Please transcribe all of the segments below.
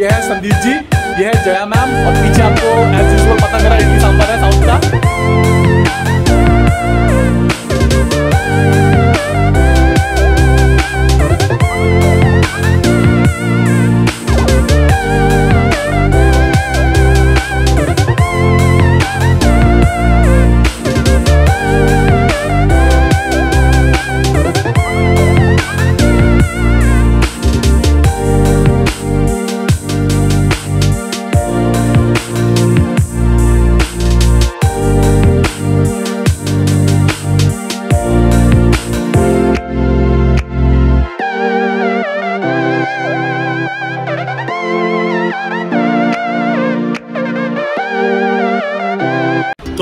ये है संदीप जी, ये है जया मैम और पीछे आपको एज यूजल पता मेरा इडली सांभर है साउथ का।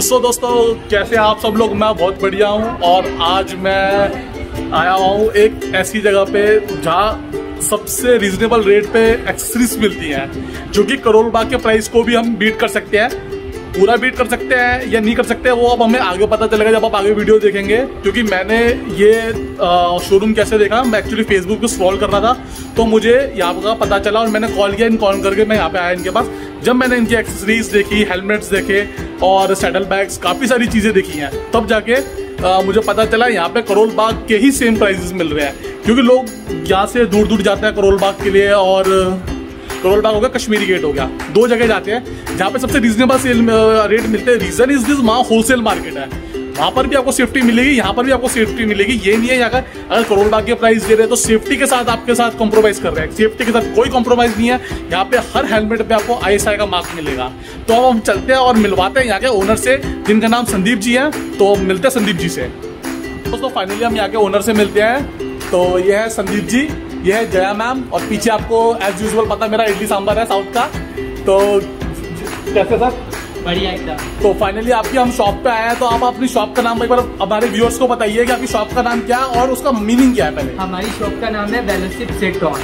सो दोस्तों, कैसे आप सब लोग? मैं बहुत बढ़िया हूँ और आज मैं आया हुआ हूँ एक ऐसी जगह पे जहाँ सबसे रीजनेबल रेट पे एक्सेसरीज मिलती हैं, जो कि करोल बाग के प्राइस को भी हम बीट कर सकते हैं। पूरा बीट कर सकते हैं या नहीं कर सकते वो अब हमें आगे पता चलेगा जब आप आगे वीडियो देखेंगे। क्योंकि मैंने ये शोरूम कैसे देखा मैं एक्चुअली फेसबुक पे स्क्रॉल कर रहा था तो मुझे यहाँ का पता चला और मैंने कॉल किया इन कॉल करके मैं यहाँ पे आया इनके पास। जब मैंने इनकी एक्सेसरीज देखी हेलमेट्स देखे और सैडल बैग्स काफ़ी सारी चीज़ें देखी हैं तब जाके आ, मुझे पता चला यहाँ पे करोल बाग के ही सेम प्राइजेस मिल रहे हैं। क्योंकि लोग यहाँ से दूर दूर जाते हैं करोल बाग के लिए और करोल बाग हो गया, कश्मीरी गेट हो गया। दो जगह जाते हैं, जहाँ पे सबसे रीजनेबल सेल रेट मिलते हैं। रीजन इज़ दिस वहाँ होलसेल मार्केट है। वहाँ पर भी आपको सेफ्टी मिलेगी, यहाँ पर भी आपको सेफ्टी मिलेगी। ये नहीं है यहाँ अगर करोड़ बाग के प्राइस दे रहे हैं तो सेफ्टी के साथ आपके साथ कॉम्प्रोमाइज कर रहे हैं। सेफ्टी के साथ कोई कॉम्प्रोमाइज नहीं है। यहाँ पे हर हेलमेट पे आपको आईएसआई का मार्क मिलेगा। तो अब हम चलते हैं और मिलवाते हैं यहाँ के ओनर से, जिनका नाम संदीप जी है। तो मिलते हैं संदीप जी से। दोस्तों फाइनली हम यहाँ के ओनर से मिलते हैं। तो ये है संदीप जी। ये है जया मैम और पीछे आपको एज यूजल पता मेरा इडली सांभर है साउथ का। तो कैसे सर? बढ़िया एकदम। तो फाइनली आपकी हम शॉप पे आए हैं तो आप अपनी शॉप का नाम एक बार हमारे व्यूअर्स को बताइए कि आपकी शॉप का नाम क्या है और उसका मीनिंग क्या है पहले। हमारी शॉप का नाम है वेलोसिप सिट ऑन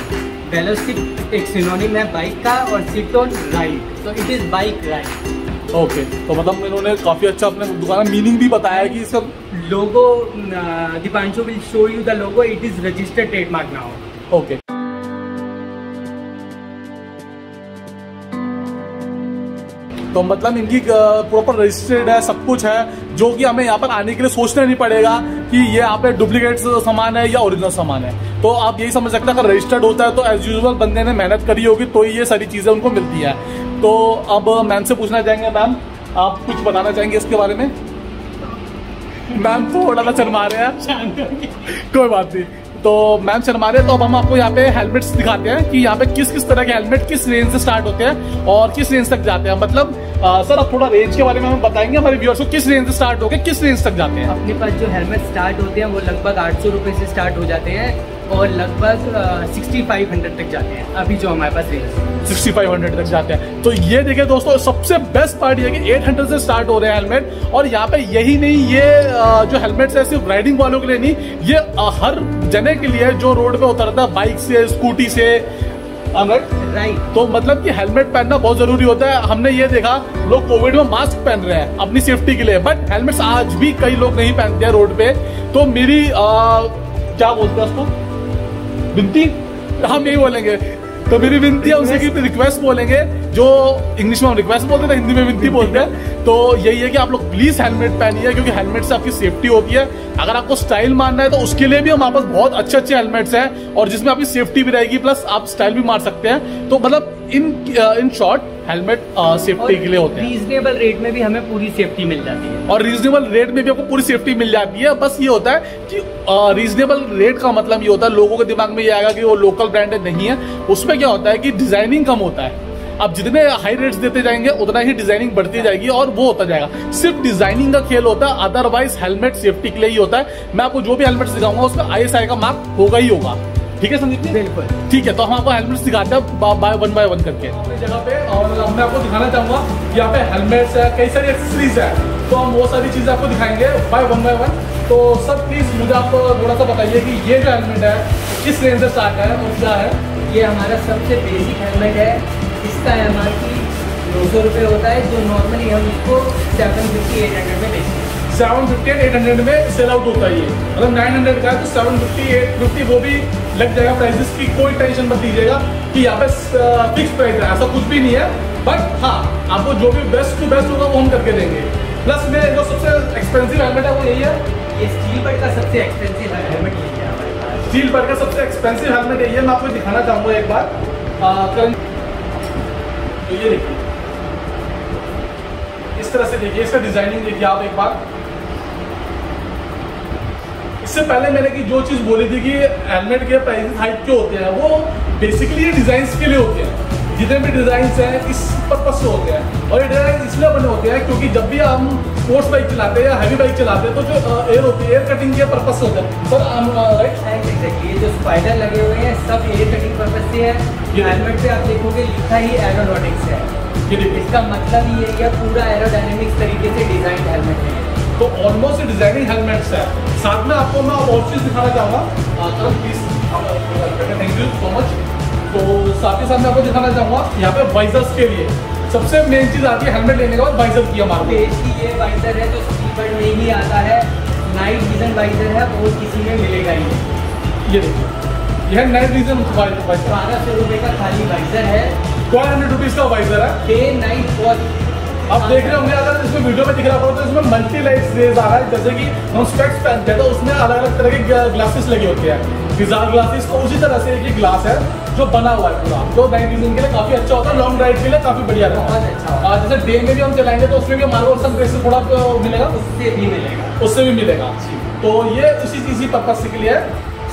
वेलोसिप एक सिनोनिम है बाइक का और सिट ऑन राइड तो it is bike ride okay तो मतलब इन्होंने काफ़ी अच्छा अपने दुकान मीनिंग भी बताया कि इसका logo Deepanshu will show you the logo it is registered trademark now okay तो मतलब इनकी प्रॉपर रजिस्टर्ड है सब कुछ है जो कि हमें यहाँ पर आने के लिए सोचना नहीं पड़ेगा कि ये यहाँ पे डुप्लीकेट सामान है या ओरिजिनल सामान है। तो आप यही समझ सकते हैं अगर रजिस्टर्ड होता है तो एज यूजल बंदे ने मेहनत करी होगी तो ये सारी चीज़ें उनको मिलती है। तो अब मैम से पूछना चाहेंगे मैम आप कुछ बताना चाहेंगे इसके बारे में? मैम थोड़ा सा शर्मा रहे हैं कोई बात नहीं। तो मैम शर्मा रहे तो अब हम आपको यहाँ पे हेलमेट्स दिखाते हैं कि यहाँ पे किस किस तरह के हेलमेट किस रेंज से स्टार्ट होते हैं और किस रेंज तक जाते हैं। मतलब आ, सर आप थोड़ा रेंज के बारे में हम बताएँगे हमारे व्यूअर्स को किस रेंज से स्टार्ट होकर किस रेंज तक जाते हैं? अपने पास जो हेलमेट स्टार्ट होते हैं वो लगभग आठ सौ से स्टार्ट हो जाते हैं। और लगभग सिक्सटी फाइव हंड्रेड तक जाते हैं अभी जो हमारे पास रेंज सिक्सटी फाइव हंड्रेड तक जाते हैं। तो ये देखिए दोस्तों सबसे बेस्ट पार्ट ये कि एट हंड्रेड से स्टार्ट हो रहे हैं हेलमेट और यहाँ पे यही नहीं ये जो हेलमेट है सिर्फ़ राइडिंग वालों के लिए नहीं ये हर जने के लिए जो रोड पे उतरता है बाइक से स्कूटी से। राइट तो मतलब कि हेलमेट पहनना बहुत ज़रूरी होता है। हमने ये देखा लोग कोविड में मास्क पहन रहे हैं अपनी सेफ्टी के लिए। बट हेलमेट्स आज भी कई लोग नहीं पहनते हैं रोड पे। तो मेरी आ, क्या बोलते हैं उसको? विनती? हम यही बोलेंगे। तो मेरी विनती है उनसे की रिक्वेस्ट बोलेंगे जो इंग्लिश में हम रिक्वेस्ट बोलते हैं हिंदी में विनती बोलते हैं। तो यही है कि आप लोग प्लीज़ हेलमेट पहनिए क्योंकि हेलमेट से आपकी सेफ्टी होती है। अगर आपको स्टाइल मारना है तो उसके लिए भी हमारे पास बहुत अच्छे अच्छे हेलमेट्स हैं और जिसमें आपकी सेफ्टी भी रहेगी प्लस आप स्टाइल भी मार सकते हैं। तो मतलब इन इन शॉर्ट हेलमेट सेफ्टी के लिए होते हैं। रीजनेबल रेट में भी हमें पूरी सेफ्टी मिल जाती है। और रीजनेबल रेट में भी आपको पूरी सेफ्टी मिल जाती है। बस ये होता है कि रीजनेबल रेट का मतलब ये होता है लोगों के दिमाग में ये आएगा कि वो लोकल ब्रांडेड नहीं है। उसमें क्या होता है कि डिज़ाइनिंग कम होता है। अब जितने हाई रेट्स देते जाएँगे उतना ही डिज़ाइनिंग बढ़ती जाएगी और वो होता जाएगा। सिर्फ़ डिज़ाइनिंग का खेल होता है अदरवाइज़ हेलमेट सेफ्टी के लिए ही होता है। मैं आपको जो भी हेलमेट दिखाऊँगा उसका आई का मार्क होगा ही होगा। ठीक है संदीप जी? बिल्कुल। ठीक है तो हम आपको हेलमेट दिखाते हैं बाय वन बाय वन करके। जगह पे और मैं आपको दिखाना चाहूँगा कि यहाँ पे हेलमेट्स है कई सारी एक्सेसरीज है। तो हम वो सारी चीज़ें आपको दिखाएँगे बाय वन बाय वन। तो सब प्लीज़ मुझे आप थोड़ा सा बताइए कि ये जो हेलमेट है किस रेंज से स्टार्ट है और क्या है? ये हमारा सबसे बेसिक हेलमेट है। इसका एम आर पी दो सौ रुपये होता है जो नॉर्मली हम इसको सेवन फिफ्टी एट हंड्रेड में बेचते हैं। Seven fifty and eight hundred में सेल आउट होता है ये मतलब नाइन हंड्रेड का है तो सेवन फिफ्टी एट फिफ्टी वो भी लग जाएगा प्राइजेस की कोई टेंशन मत दीजिएगा कि यहाँ पे फिक्स प्राइस है। ऐसा कुछ भी नहीं है। बट हाँ आपको जो भी बेस्ट टू बेस्ट होगा वो हम करके देंगे। प्लस में जो सबसे एक्सपेंसिव हेलमेट है वो यही है। ये स्टील बट का सबसे एक्सपेंसिव हेलमेट ये है स्टील पर का सबसे एक्सपेंसिव हेलमेट यही है। मैं आपको दिखाना चाहूँगा एक बार। आ, तो ये देखिए। इस तरह से देखिए इसका डिज़ाइनिंग देखिए आप एक बार। इससे पहले मैंने की जो चीज़ बोली थी कि हेलमेट के प्राइस हाइट क्यों होते हैं वो बेसिकली ये डिज़ाइन के लिए होते हैं। जितने भी डिज़ाइन हैं इस पर्पज से होते हैं। और ये डिज़ाइन इसलिए बने होते हैं क्योंकि जब भी हम स्पोर्ट्स बाइक चलाते हैं या हैवी बाइक चलाते हैं तो जो एयर होती है एयर कटिंग के पर्पज से होता है। सर राइट एग्जैक्टली जो स्पाइडर लगे हुए हैं सब एयर कटिंग पर्पज से है। ये हेलमेट पे आप देखोगे लिखा ही एरोनॉटिक्स है। इसका मतलब ये है कि पूरा एरोडायनेमिक्स तरीके से डिज़ाइन हेलमेट है। तो ऑलमोस्ट डिज़ाइनिंग हेलमेट्स है। साथ में आपको मैं और चीज़ दिखाना चाहूँगा। Sir please thank you so much तो साथ ही साथ मैं आपको दिखाना चाहूँगा यहाँ पे वाइजर्स के लिए। सबसे मेन चीज़ आती है हेलमेट लेने के बाद वाइजर की हमारे की ये वाइजर है जो स्लीपर में ही आता है नाइट विजन वाइजर है और किसी में मिलेगा ही ये देखिए यह नाइट वाइजर बारह सौ रुपये का खाली वाइजर है। ट्वेल्व हंड्रेड रुपीज़ का वाइजर है। डे नाइट वॉच आप देख रहे होंगे अगर इसमें वीडियो में दिख रहा होगा तो इसमें मल्टी लाइट रेज आ रहा है जैसे कि हम स्पेक्स पहनते हैं तो उसमें अलग अलग तरह के ग्लासेस लगे होते हैं। विजार ग्लासेस तो उसी तरह से एक ग्लास है जो बना हुआ है पूरा। जो नाइट विजन के लिए काफ़ी अच्छा होता है लॉन्ग ड्राइव के लिए काफ़ी बढ़िया रहता अच्छा है। आ, जैसे डे में भी हम चलाएँगे तो उसमें भी हमारे सन से थोड़ा तो मिलेगा। उससे भी मिलेगा। उससे भी मिलेगा। तो ये उसी इसी पर्पज के लिए है।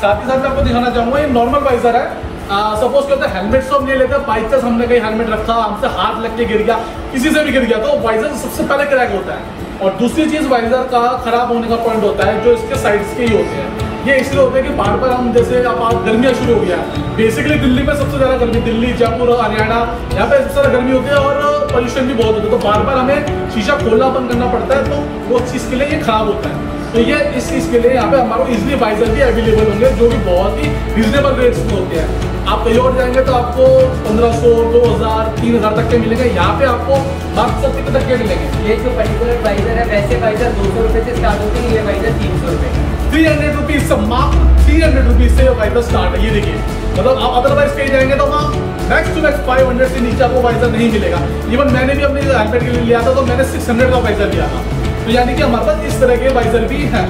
साथ ही साथ मैं आपको दिखाना चाहूँगा ये नॉर्मल वाइजर है। सपोज़ क्या होता है हेलमेट तो हम ले लेते हैं बाई चांस हमने कहीं हेलमेट रखा, हमसे हाथ लग के गिर गया, किसी से भी गिर गया तो वाइजर सबसे पहले क्रैक होता है। और दूसरी चीज़ वाइजर का खराब होने का पॉइंट होता है, जो इसके साइड्स के ही होते हैं। ये इसलिए होता है कि बार बार हम जैसे अब आप गर्मियाँ शुरू हो गया बेसिकली दिल्ली में सबसे ज़्यादा गर्मी दिल्ली, जयपुर, हरियाणा, यहाँ पे सबसे ज़्यादा गर्मी होती है और पॉल्यूशन भी बहुत होता है। तो बार बार हमें शीशा खोलना बंद करना पड़ता है तो वो चीज़ के लिए ये खराब होता है। तो ये इस चीज़ के लिए यहाँ पे हमारे इजली वाइजर भी अवेलेबल होंगे जो कि बहुत ही रिजनेबल रेट्स में होते हैं। आप कहीं और जाएँगे तो आपको पंद्रह सौ दो हज़ार तीन हज़ार तक के मिलेंगे। यहाँ पे आपको बात सौ कितने तक के मिलेंगे? ये जो पर्टिकुलर वाइजर है वैसे वाइजर दो सौ रुपये से स्टार्ट होते हैं ये वाइजर तीन सौ रुपये थ्री हंड्रेड रुपीज़ से मात्र थ्री हंड्रेड रुपीज़ से वाइजर स्टार्ट है ये देखिए। मतलब आप अदरवाइज़ कहीं जाएँगे तो वहाँ next to next five hundred से नीचे आपको वाइजर नहीं मिलेगा। इवन मैंने भी अपने हेलमेट के लिए लिया था तो मैंने सिक्स हंड्रेड का वाइजर लिया था। तो यानी कि हमारे पास इस तरह के वाइजर भी हैं।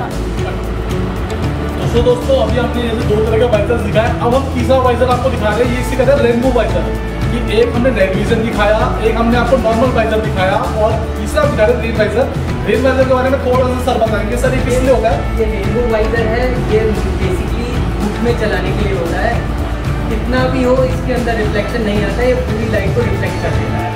तो दोस्तों, अभी आपने जैसे दो तरह का वाइजर दिखाया अब हम तीसरा वाइजर आपको दिखा रहे हैं, ये इसी कहते हैं रेनबो वाइजर कि एक हमने रेड विजन दिखाया, एक हमने आपको नॉर्मल वाइजर दिखाया, और तीसरा दिखा रहे ग्रीन वाइजर ग्रीन वाइजर के बारे में थोड़ा सा सर बताएँगे। सर ये किस लिए होता है? ये रेनबो वाइजर है, ये बेसिकली धूप में चलाने के लिए होता है। कितना भी हो, इसके अंदर रिफ्लेक्शन नहीं आता, ये पूरी लाइट को रिफ्लेक्ट कर देता है।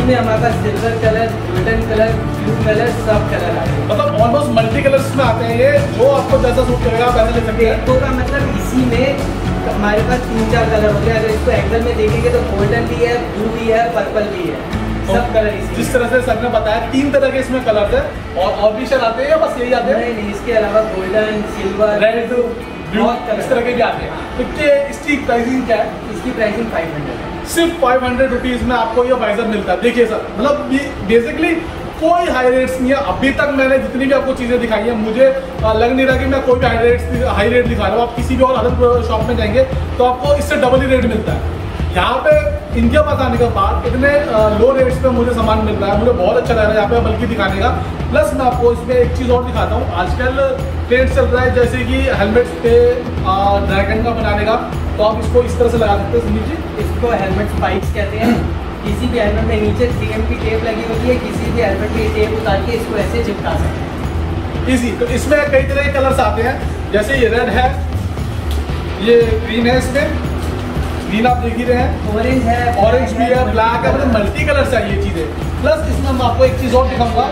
इसी में हमारे पास silver colour golden colour blue colour सब कलर आते हैं मतलब ऑलमोस्ट मल्टी कलर्स में आते हैं ये जो आपको जैसा सूट करेगा आप ऐसे ले सकते हैं। रेनबो का मतलब इसी में हमारे पास तीन चार कलर होते हैं अगर इसको एंगल में देखेंगे तो गोल्डन भी है ब्लू भी है पर्पल भी है। सब कलर इसी जिस तरह से सर ने बताया तीन तरह के इसमें कलर है। और और भी शायद आते हैं या बस यही आते हैं? नहीं नहीं इसके अलावा गोल्डन सिल्वर रेड ब्लू बहुत इस तरह के भी आते हैं। तो इसकी प्राइसिंग क्या है? इसकी प्राइसिंग फाइव हंड्रेड है सिर्फ़ फाइव हंड्रेड रुपीज़ में आपको ये वाइजर मिलता है। देखिए सर मतलब बेसिकली कोई हाई रेट्स नहीं है। अभी तक मैंने जितनी भी आपको चीज़ें दिखाई हैं, मुझे लग नहीं रहा कि मैं कोई भी हाई रेट्स हाई रेट दिखा रहा हूँ। आप किसी भी और अलग शॉप में जाएँगे तो आपको इससे डबल ही रेट मिलता है। यहाँ पे इंडिया पास आने के बाद इतने लो रेट्स पे मुझे सामान मिल रहा है। मुझे बहुत अच्छा लग रहा है यहाँ पे बल्कि दिखाने का। प्लस मैं आपको इसमें एक चीज़ और दिखाता हूँ। आजकल ट्रेंड चल रहा है जैसे कि हेलमेट्स पे ड्रैगन का बनाने का। तो आप इसको इस तरह से लगा सकते हो जी। इसको हेलमेट स्पाइक्स कहते हैं। किसी भी हेलमेट में नीचे थ्री की टेप लगी होती है किसी भी हेलमेट की टेप उतार के इसको ऐसे चिपका सकते हैं। इजी तो इसमें कई तरह के कलर्स आते हैं। जैसे ये रेड है ये ग्रीन है इसमें। ग्रीन आप देख ही रहे हैं। ऑरेंज है। ऑरेंज भी है ब्लैक है मतलब मल्टी कलर चाहिए चीज़ें। प्लस इसमें मैं आपको एक चीज़ और दिखाऊँगा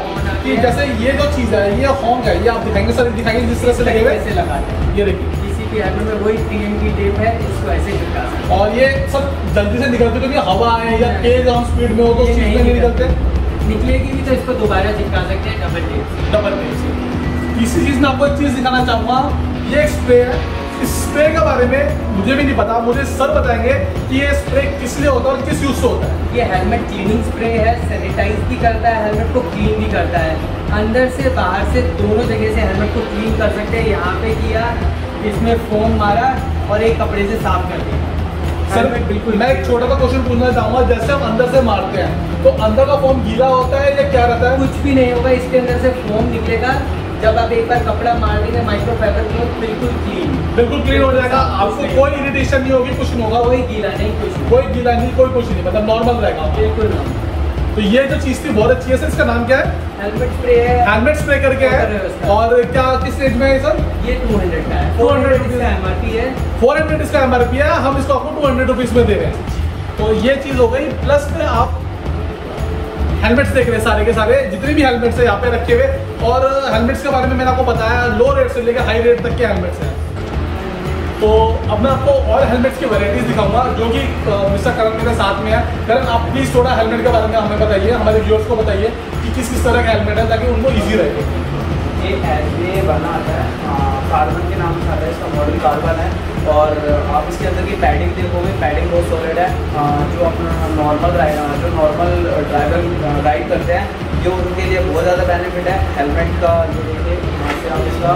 कि जैसे ये जो चीज़ है ये हॉन्ग है ये आप दिखाएँगे सर दिखाएँगे जिस तरह से लगे हुए। ऐसे लगाते हैं ये देखिए। किसी भी में वही थ्री की टेप है इसको ऐसे चिपका और ये सब जल्दी से निकलते क्योंकि हवा है या तेज हम स्पीड में हो तो ये चीज़ में नहीं नहीं निकलते। निकलेगी भी तो इसको दोबारा चिपका सकते हैं डबल टेप डबल टेप से। तीसरी चीज़ मैं आपको एक चीज़ दिखाना चाहूँगा। ये एक स्प्रे है। इस स्प्रे के बारे में मुझे भी नहीं पता। मुझे सर बताएँगे कि ये स्प्रे किस लिए होता है और किस यूज़ से होता है। ये हेलमेट क्लीनिंग स्प्रे है सैनिटाइज भी करता है हेलमेट को क्लीन भी करता है। अंदर से बाहर से दोनों जगह से हेलमेट को क्लीन कर सकते हैं। यहाँ पे किया इसमें फोम मारा और एक कपड़े से साफ़ कर दिया। सर हेलमेट बिल्कुल मैं एक छोटा सा क्वेश्चन पूछना चाहूँगा। जैसे हम अंदर से मारते हैं तो अंदर का फोम गीला होता है या क्या रहता है? कुछ भी नहीं होगा इसके अंदर से फोम निकलेगा। जब आप एक बार कपड़ा मार देंगे माइक्रोफाइबर को बिल्कुल क्लीन बिल्कुल क्लीन हो जाएगा। आपको कोई इरिटेशन नहीं होगी कुछ नहीं होगा। कोई गीला नहीं कुछ कोई गीला नहीं कोई कुछ नहीं मतलब नॉर्मल रहेगा। बिल्कुल नहीं तो ये जो चीज़ थी बहुत अच्छी है सर। इसका नाम क्या है? हेलमेट स्प्रे है। हेलमेट स्प्रे करके है। और क्या किस रेंज में है सर? ये 200 का है। 200 इसका एमआरपी है। फोर हंड्रेड इसका एमआरपी है। हम इसको आपको टू हंड्रेड रुपीज़ में दे रहे हैं। तो ये चीज़ हो गई। प्लस में आप हेलमेट्स देख रहे हैं सारे के सारे, जितने भी हेलमेट्स है यहाँ पे रखे हुए। और हेलमेट्स के बारे में मैंने आपको बताया लो रेट से लेकर हाई रेट तक के हेलमेट्स हैं। तो अब मैं आपको और हेलमेट्स की वैरायटीज दिखाऊँगा, जो कि मिस्टर करण मेरे साथ में है। करण, आप प्लीज़ थोड़ा हेलमेट के बारे में हमें बताइए, हमारे व्यूअर्स को बताइए कि किस किस तरह का हेलमेट है, ताकि उनको ईजी रहे। ये ऐसे बना आता है। कार्बन के नाम से आता है, इसका मॉडल कार्बन है। और आप इसके अंदर की पैडिंग देखोगे पैडिंग बहुत सॉलिड है। जो अपना नॉर्मल जो नॉर्मल ड्राइवर राइड करते हैं, ये उनके लिए बहुत ज़्यादा बेनिफिट है। हेलमेट का, जो देखिए यहाँ से आप इसका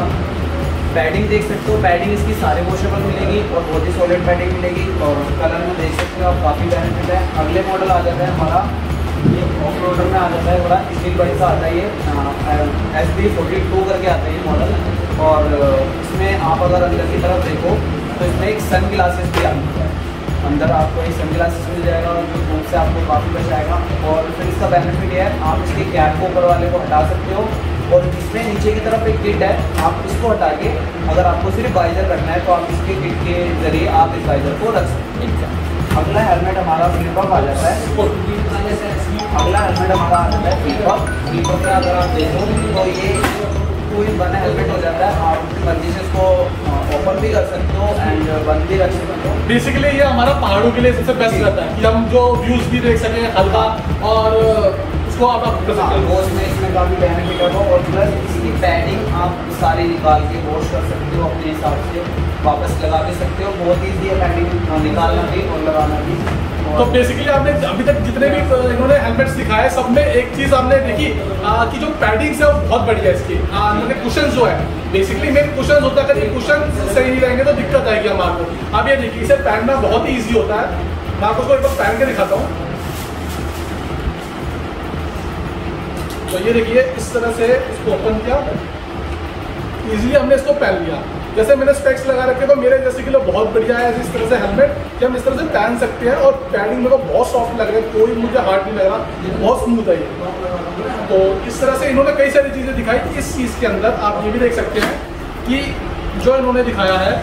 पैडिंग देख सकते हो। पैडिंग इसकी सारे वॉशेबल मिलेगी और बहुत ही सॉलिड पैडिंग मिलेगी। और कलर में देख सकते हो आप, काफ़ी बेनिफिट है। अगले मॉडल आ जाता है हमारा। ये ऑफ़ रोडर में आ जाता है बड़ा स्टील बड़ी का आता है ये एस बी फोर्टी टू करके आता है ये मॉडल और इसमें आप अगर अंदर की तरफ़ देखो तो इसमें एक सन ग्लासेस भी आता है। अंदर आपको एक सन ग्लासेस मिल जाएगा और जो धूप से आपको काफ़ी बचाएगा और फिर इसका बेनिफिट ये है आप इसके कैप को ऊपर वाले को हटा सकते हो। और इसमें नीचे की तरफ़ एक किट है आप इसको हटा के अगर आपको सिर्फ़ वाइजर रखना है तो आप इसके किट के ज़रिए आप इस वाइजर को रख सकते हैं। अगला हेलमेट हमारा फ्लिपअप आ जाता है। अगला हेलमेट हमारा आ जाता है फ्लिपअप फ्लिपअप में अगर आप देखो तो ये कोई बना हेलमेट हो जाता है आप अपनी मर्ज़ी से इसको ओपन भी कर सकते हो एंड बंद भी रख सकते हो। बेसिकली ये हमारा पहाड़ों के लिए सबसे बेस्ट रहता है कि हम जो व्यूज़ भी देख सकें हल्का और उसको आप आप कर सकते वो इसमें इसमें काफ़ी बेनिफिट है और प्लस इसकी पैडिंग आप सारी निकाल के वॉश कर सकते हो अपने हिसाब से वापस लगा भी सकते हो बहुत ईजी है पैडिंग निकालना भी और लगाना भी। हो तो बेसिकली आपने अभी तक जितने भी इन्होंने हेलमेट्स दिखाए सब में एक चीज़ आपने देखी आ, कि जो पैडिंग्स है वो बहुत बढ़िया है इसकी। इन्होंने कुशन जो है बेसिकली मेन कुशन होता है अगर ये सही नहीं रहेंगे तो दिक्कत आएगी हमारे को। अब ये देखिए इसे पहनना बहुत ही ईजी होता है। मैं आपको इसको एक बार पहन के दिखाता हूँ। तो ये देखिए इस तरह से इसको ओपन किया। इजीली हमने इसको पहन लिया। जैसे मैंने स्पेक्स लगा रखे तो मेरे जैसे के लिए बहुत बढ़िया है, इस तरह से हेलमेट कि हम इस तरह से पहन सकते हैं और पैडिंग मेरे को बहुत सॉफ्ट लग रहा है, कोई मुझे हार्ड नहीं लग रहा, बहुत स्मूथ है ये। तो इस तरह से इन्होंने कई सारी चीज़ें दिखाई, इस चीज़ के अंदर आप ये भी देख सकते हैं कि जो इन्होंने दिखाया है,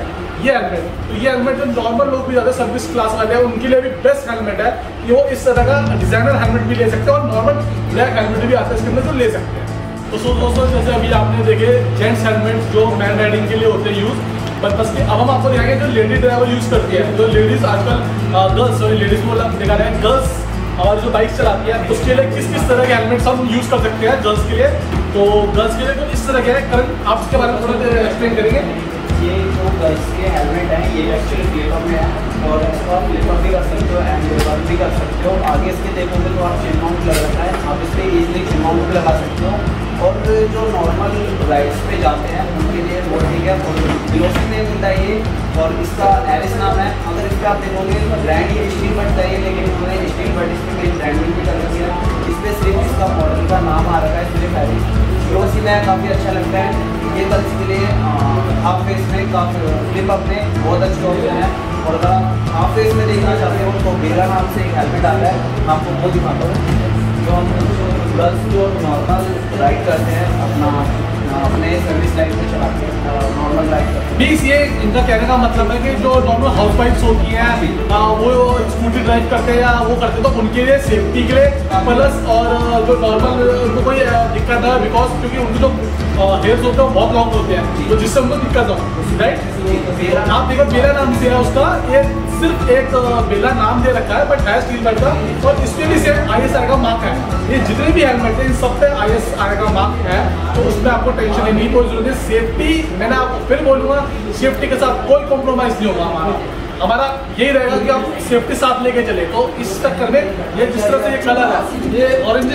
ये हेलमेट तो ये हेलमेट जो नॉर्मल लोग भी ज़्यादा सर्विस क्लास वाले हैं, उनके लिए भी बेस्ट हेलमेट है कि वो इस तरह का डिज़ाइनर हेलमेट भी ले सकते हैं और नॉर्मल ब्लैक हेलमेट भी आता है इसके अंदर जो ले सकते हैं। तो सो दोस्तों, जैसे अभी आपने देखे जेंट्स हेलमेट जो मैन राइडिंग के लिए होते हैं यूज़ बट बस के अब हम आपको दिखाएँगे जो लेडी ड्राइवर यूज़ करती है। जो लेडीज़ आजकल गर्ल्स सॉरी लेडीज़ बोला दिखा रहे हैं गर्ल्स और जो बाइक चलाती है उसके लिए किस किस तरह के हेलमेट्स हम यूज़ कर सकते हैं गर्ल्स के लिए? तो गर्ल्स के लिए तो इस तरह के है। करण, आप इसके बारे में थोड़ा एक्सप्लेन करेंगे। ये जो गर्ल्स के हेलमेट है, ये एक्चुअली फ्लिपअप में है और इसको आप फ्लिपअप भी कर सकते हो एंड भी कर सकते हो। आगे इसके देखोगे तो आप चिन माउंट लग रखा है। आप इस पर ईजिली चिन माउंट भी लगा सकते हो। और जो नॉर्मल राइड्स पे जाते हैं, उनके लिए वो ठीक है। और ग्लोसी में मिलता है ये और इसका एरिस नाम है। अगर इस पर आप देखोगे तो ब्रांड ये स्टील बट ही है लेकिन उन्होंने स्टील बट इसमें कहीं ब्रांडिंग भी कर रखी है। इस पर सिर्फ़ इसका मॉडल का नाम आ रखा है, सिर्फ़ एरिस ग्लोसी में काफ़ी अच्छा लगता है। ये गर्ल्स के लिए हाफ़ फेस में काफ़ी फ्लिप अपने बहुत अच्छे ऑप्शन है। और अगर आप हाफ़ फेस में देखना चाहते हो तो मेरा नाम से एक हेलमेट आता है। आपको वो दिखाता हूँ। जो हम गर्ल्स जो नॉर्मल राइड करते हैं अपना अपने सर्विस लाइफ में चलाते हैं नॉर्मल करते बीस ये इनका कहने का मतलब है कि जो नॉर्मल हाउस वाइफ्स होती हैं वो स्कूटी ड्राइव करते हैं या वो करते हैं तो उनके लिए सेफ्टी के लिए प्लस और जो नॉर्मल उनको कोई दिक्कत है बिकॉज़ क्योंकि उनके जो हेयर्स होते हैं बहुत लॉन्ग होते हैं तो जिससे उनको दिक्कत हो राइट आप देखो बेला नाम से है उसका, ये सिर्फ़ एक बेला नाम दे रखा है बट है स्टील बट का, और इसमें भी सेम आई का मार्क है। ये जितने भी हेलमेट है, इन सब पे आई का मार्क है तो उसमें आपको टेंशन लेने की कोई ज़रूरत नहीं सेफ्टी मैंने आपको फिर बोलूँगा सेफ्टी के साथ कोई कॉम्प्रोमाइज नहीं होगा हमारा। हमारा यही रहेगा कि आप सेफ्टी साथ लेके चले। तो इस चक्कर में ये जिस तरह से ये कलर है ये ऑरेंज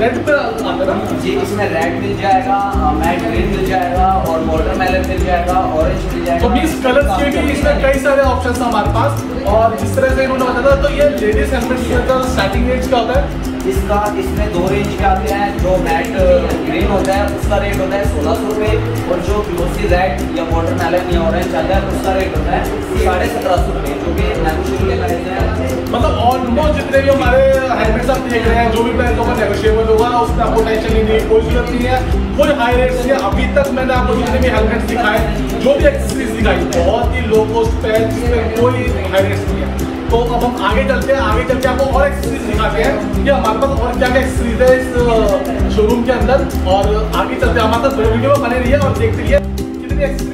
रेड पे आता है ना? जी इसमें रेड मिल जाएगा मैट ग्रीन मिल जाएगा और वाटर मेलन मिल जाएगा ऑरेंज मिल जाएगा। तो मीन्स कलर के भी इसमें कई सारे ऑप्शन हैं हमारे पास। और जिस तरह से इन्होंने बताया तो ये लेडीज़ हेलमेट का स्टार्टिंग रेंज क्या होता है इसका इसमें दो रेंज के आते हैं, जो मैट ग्रीन होता है, उसका रेट होता है सोलह सौ रुपये और जो ग्लोसी रेड या वाटर मेलन या ऑरेंज आता है, उसका रेट होता है साढ़े सत्रह सौ रुपये जो कि नेगोशिएबल प्राइस है। मतलब ऑलमोस्ट जितने भी हमारे हेलमेट्स आप देख रहे हैं, जो भी प्राइस होगा नेगोशिएबल होगा, उसमें आपको टेंशन लेने की कोई ज़रूरत नहीं है। कोई हाई रेट नहीं है अभी तक मैंने आपको जितने भी हेलमेट दिखाए, जो भी एक्सेसरीज दिखाई, बहुत ही लो कॉस्ट पे कोई हाई रेट नहीं है। तो अब हम आगे चलते हैं, आगे चलते आपको और एक्सेसरीज दिखाते हैं। कि हमारे पास और क्या क्या एक्सेसरीज है इस शोरूम के अंदर। और आगे चलते हैं, हमारे साथ वीडियो में बने रहिए और देखते रहिए, कितनी एक्सेसरीज